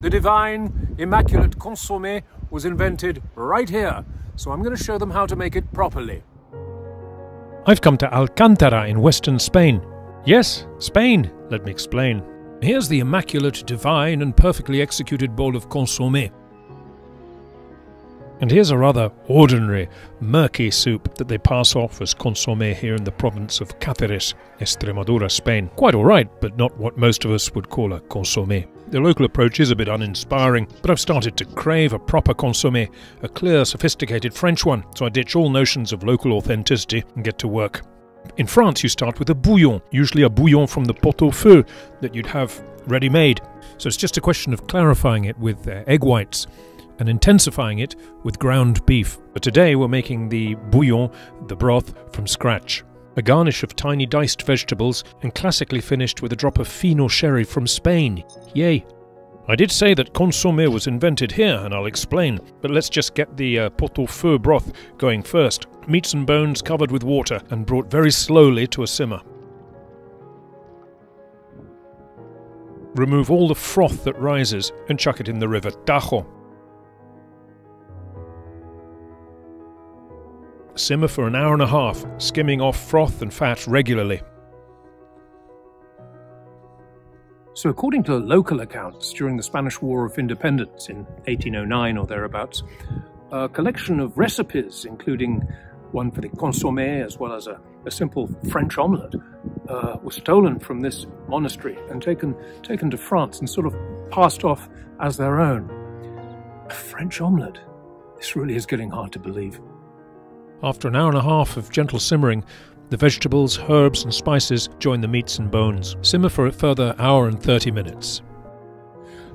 The divine, immaculate consommé was invented right here, so I'm going to show them how to make it properly. I've come to Alcántara in western Spain. Yes, Spain, let me explain. Here's the immaculate, divine, and perfectly executed bowl of consommé. And here's a rather ordinary, murky soup that they pass off as consommé here in the province of Cáceres, Extremadura, Spain. Quite alright, but not what most of us would call a consommé. The local approach is a bit uninspiring, but I've started to crave a proper consommé, a clear, sophisticated French one, so I ditch all notions of local authenticity and get to work. In France, you start with a bouillon, usually a bouillon from the pot au feu that you'd have ready made. So it's just a question of clarifying it with uh, egg whites and intensifying it with ground beef. But today we're making the bouillon, the broth, from scratch. A garnish of tiny diced vegetables and classically finished with a drop of fino sherry from Spain. Yay! I did say that consommé was invented here, and I'll explain, but let's just get the uh, pot au feu broth going first. Meats and bones covered with water and brought very slowly to a simmer. Remove all the froth that rises and chuck it in the river Tajo. Simmer for an hour and a half, skimming off froth and fat regularly. So, according to local accounts, during the Spanish War of Independence in 1809 or thereabouts, a collection of recipes, including one for the consommé as well as a, a simple French omelette, uh, was stolen from this monastery and taken, taken to France and sort of passed off as their own. A French omelette? This really is getting hard to believe. After an hour and a half of gentle simmering, the vegetables, herbs, and spices join the meats and bones. Simmer for a further hour and 30 minutes.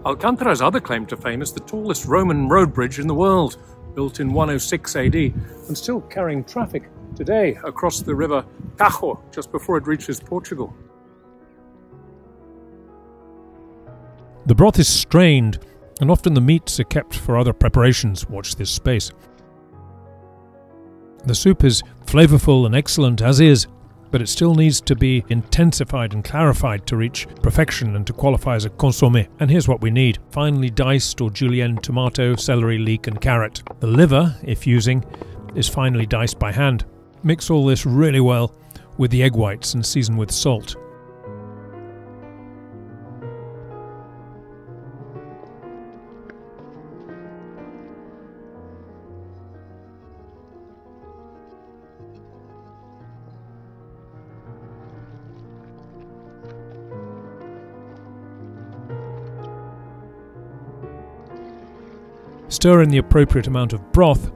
Alcántara's other claim to fame is the tallest Roman road bridge in the world, built in 106 AD and still carrying traffic today across the river Tajo just before it reaches Portugal. The broth is strained, and often the meats are kept for other preparations. Watch this space. The soup is flavourful and excellent as is, but it still needs to be intensified and clarified to reach perfection and to qualify as a consommé. And here's what we need finely diced or julienne tomato, celery, leek, and carrot. The liver, if using, is finely diced by hand. Mix all this really well with the egg whites and season with salt. Stir in the appropriate amount of broth.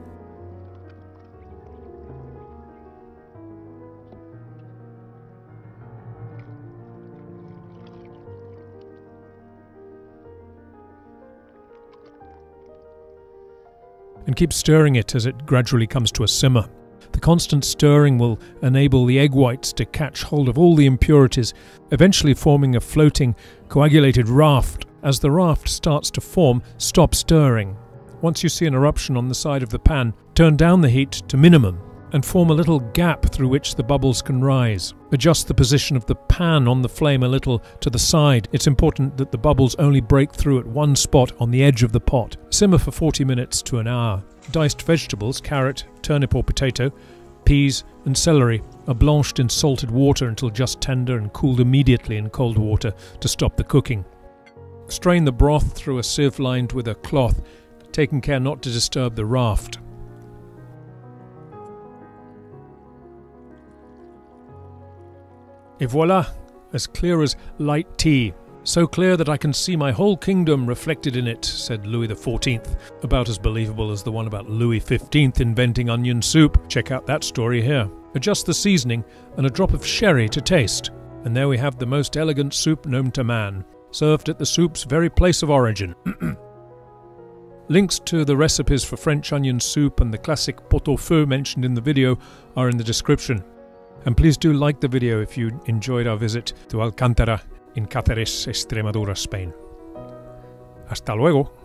And keep stirring it as it gradually comes to a simmer. The constant stirring will enable the egg whites to catch hold of all the impurities, eventually forming a floating, coagulated raft. As the raft starts to form, stop stirring once you see an eruption on the side of the pan, turn down the heat to minimum and form a little gap through which the bubbles can rise. Adjust the position of the pan on the flame a little to the side. It's important that the bubbles only break through at one spot on the edge of the pot. Simmer for 40 minutes to an hour. Diced vegetables, carrot, turnip or potato, peas, and celery are blanched in salted water until just tender and cooled immediately in cold water to stop the cooking. Strain the broth through a sieve lined with a cloth taking care not to disturb the raft. Et voila, as clear as light tea. So clear that I can see my whole kingdom reflected in it, said Louis XIV. About as believable as the one about Louis XV inventing onion soup. Check out that story here. Adjust the seasoning and a drop of sherry to taste. And there we have the most elegant soup known to man, served at the soup's very place of origin. Links to the recipes for French onion soup and the classic pot au feu mentioned in the video are in the description. And please do like the video if you enjoyed our visit to Alcántara in Cáceres, Extremadura, Spain. Hasta luego.